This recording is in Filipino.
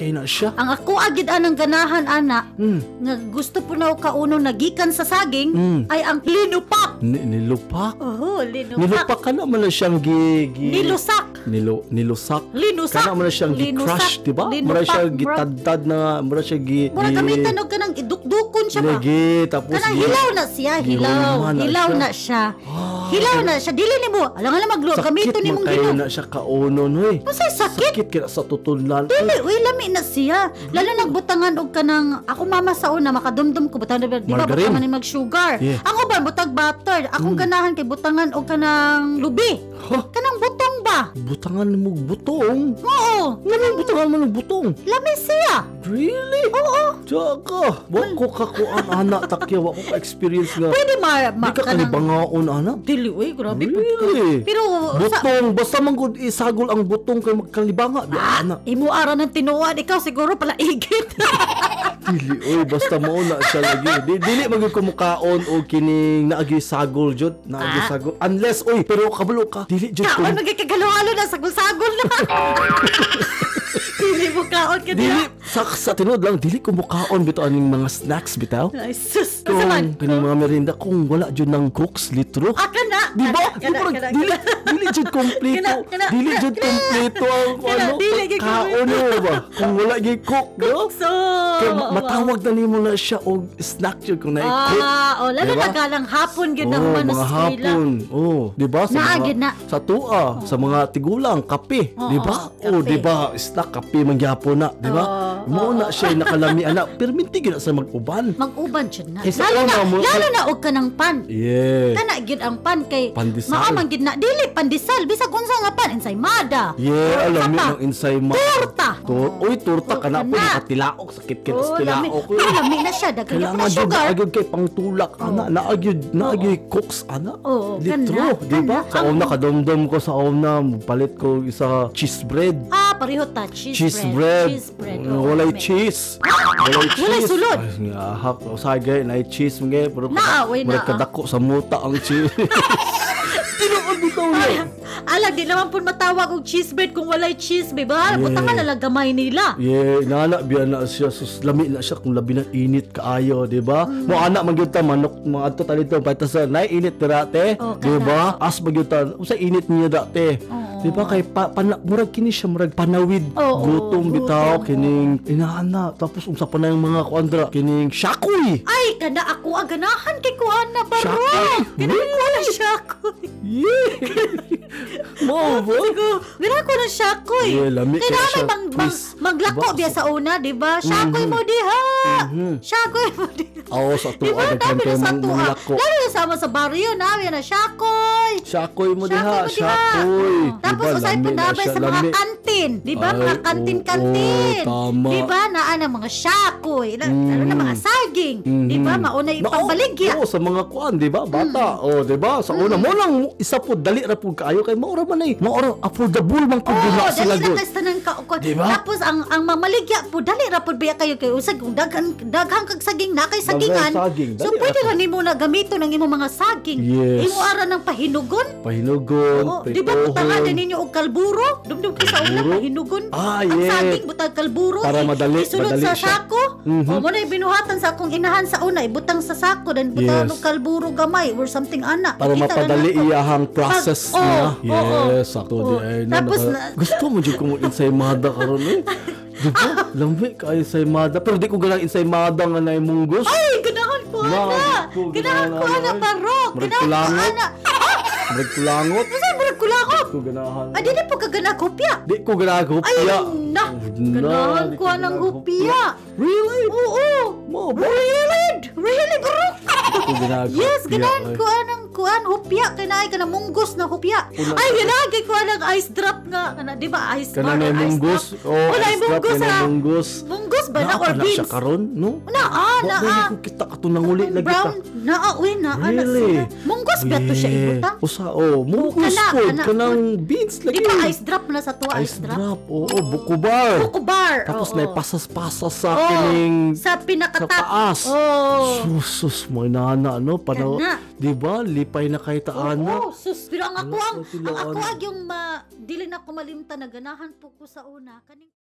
kay na siya. Ang ako agid anang ganahan ana Hmm. nga gusto po na kauno nagikan sa saging Mm. ay ang linupak. Ni- nilupak. Oh, linupak. Nilupak ka na man siyang gi, gi Nilusak. Nilo, nilusak. Linusak. Kana man siyang gi-crush, di ba? Mura siya gitadtad na, mura siya gi... Mura gi- gamitan og kanang idukdukon siya ba? Lagi, tapos Kanang gi- hilaw na siya, hilaw. Hilaw na siya. Ah, Hilaw na siya. Dili nimo. Alang alang maglo Sakit gamiton mo nimong kayo hilaw. na siya kaunon, hoy. Masay sakit. Sakit kaya sa tutulan. Dili, uy, lami na siya. Lalo nagbutangan og kanang ako mama sa una makadumdum ko butang di ba butangan ni mag sugar. Yeah. Ang uban butag butter. Akong ganahan kay butangan og kanang lubi. Kanang butong ba? Butangan mo butong. Oo. Ngayon butangan mo ng butong. Lami siya. Really? Oo. Tsaka. Wa ko kakuan anak takya. Wa ko ka-experience nga. Pwede ma, ma Di ka kanang kanibangaon anak. Dili, uy, grabe. Really? Pero sa, Butong. Basta man gud isagol ang butong kay magkalibanga. Di anak. imo ara ng tinuan ikaw siguro pala igit. Dili oy basta mauna siya lagi. Di, dili magig kumukaon o kining naagi sagol jud, naagi Ah. sagol. Unless oy pero kabalo ka. Dili jud ko. Kaon magkikagalo-halo na sagol-sagol na. Dili mo kaon ka Dili. Sa sa tinud lang dili ko mukaon bitaw aning mga snacks bitaw. Ay sus. Kung kining mga merinda kung wala jud ng cooks litro. Ba? Kana, Di ba? Dili, dili jud kompleto. Dili kana. kompleto ang ano. Kaon mo ba? Kung wala gyud cook, no? So, Kaya ma- matawag na nimo na siya og snack jud kung na cook. Ah, oh, lalo na galang hapon gid na Oh, mga hapon. Oh, 'di ba? Sa mga sa tua, sa mga tigulang, kape, 'di ba? Oh. 'di ba? Snack kape man gyapon na, 'di ba? Mo na siya nakalami anak, pero minti gyud sa mag-uban. Mag-uban siya na. Eh, sa Lalo na, mo- lalo na og kanang pan. Yeah. Kana gid ang pan kay Pandesal. Maaman gid na dili pandesal bisag unsa nga pan ensaymada. Yeah, alam mo Kapa. ng insay ma. Torta. Tur Uy, torta Oh, ka na po, kana. nakatilaok, sa Oh, lami. tilaok. Oh, lami na siya daghan na jud sugar. agad kay pangtulak ana naagyud naagyud cooks ana Oo, litro kana, di ba kana. sa Ang- una kadumdum ko sa una palit ko isa cheese bread Ah, pareho ta cheese, cheese bread. bread, Cheese bread. Oo, walay may- cheese. Walay cheese. Walay sulod. Ay, nga hap usagay na cheese mga pero Naaway na, murag kadako sa muta ang cheese. Tinuod bitaw niya Alag, di naman po matawag og cheese bread kung walay cheese, ba? Yeah. Butang ka nalang gamay nila. Yeah, nana biya na siya sus lami na siya kung labi na init kaayo, di ba? Mm. Mo anak man gyud ta manok mga adto ta dito pata sa nay init dirate, Oh, di ba? As ba gyud ta usa init niya dati. Oo. Di ba kay pa, pana, murag kini siya murag panawid Oo, gutom bitaw gutom, kining inaana tapos unsa pa na yung mga kuandra kining shakoy. Ay, kada ako ang ganahan kay Kuana Baro. Shakoy? Ng shakoy. Yeah. Siguro, ganahan ko ng shakoy. Yeah, lami Kaya siya mang, mang, maglako Diba? biya sa una, di ba? Shakoy mo diha. Mhm. Shakoy mo diha. Oo, sa Di ba? tuwa Dami na sa tuwa. Lalo na sama sa baryo namin na. Shakoy mo diha, Shakoy mo diha. shakoy. Oo. Tapos Diba, usay na siya, sa mga lami. Kantin. Di ba? Ay, Mga kantin-kantin. oo, tama. Di ba? Naa na mga shakoy. La- Lalo na mga saging. Di ba? Mhm. Mauna yung Na- pambaligya. Oo, sa mga kuan, di ba? Bata. Oh, di ba? Sa una mo lang isa po dali ra pud kaayo kay maura man ay. Maura affordable man pud Oo, dila dali sila na gud. kasi tanan ka ko. Diba? Tapos ang ang mamaligya po dali ra pud biya kayo kay usag kung daghan daghan kag saging na kay sagingan. Saging, So pwede ra nimo na gamiton ang imong mga saging. Yes. Imo ara ng pahinugon. Pahinugon, Oo, di ba butangan din ninyo og kalburo? Dumdum ko sa Kalburo? pahinugon. Ah, Ang yeah. saging butang kalburo. Para madali- Isulod madali sa siya. sako. Mhm. O mo na binuhatan sa akong inahan sa una ibutang sa sako then butang Yes. kalburo gamay or something ana. para Pakita na mapadali iyahang process Pag- niya. oo, oo. Yes, sakto Oo. di ay na. Tapos na- gusto mo jud ko mo ensaymada karon eh. Di ba? Lambi ka ensaymada. Pero di ko ganang ensaymada nga na munggos. Ay, ganahan ko Na, ana. Ganahan ko ana parok. Ganahan ko ana. Murag kulangot. Ko ganahan. Ay, dili po ka gana kopya. Di ko ganahan Ay, hupya. na. Ganahan ko anang hupya. Really? Oo. Mo? Really? Really, bro? Ko Yes, ganahan ay. ko anang kuan hupya kay naay ka na munggos na hupya. Una- Ay, ganahan kay ko anang ice drop nga kana, di ba? Ice Kana ice munggos. Oh, ice drop, kana ha. munggos. Munggos ba na or na siya beans? karon, no? Na ah, na ah. kita katunanguli lagi ta. Brown, na ah, uy, na ah, Really? Sila. Munggos ba to siya ibutang? Usa oh, kana, po kana. kanang beans lagi. Di ba ice drop na sa tuwa Ice ice drop? drop. Oo, buko bar. Buko bar. Tapos oo. may pasas-pasas sa Oo, kining sa pinakatap. sa taas. Oh. Sus, mo inana no. Kana. Di ba? Lipay na kay taana. Oo, sus. Pero ang ako Wala ang, ang ako ano. ang yung ma, dili na ko malimta na ganahan po ko sa una. Kaning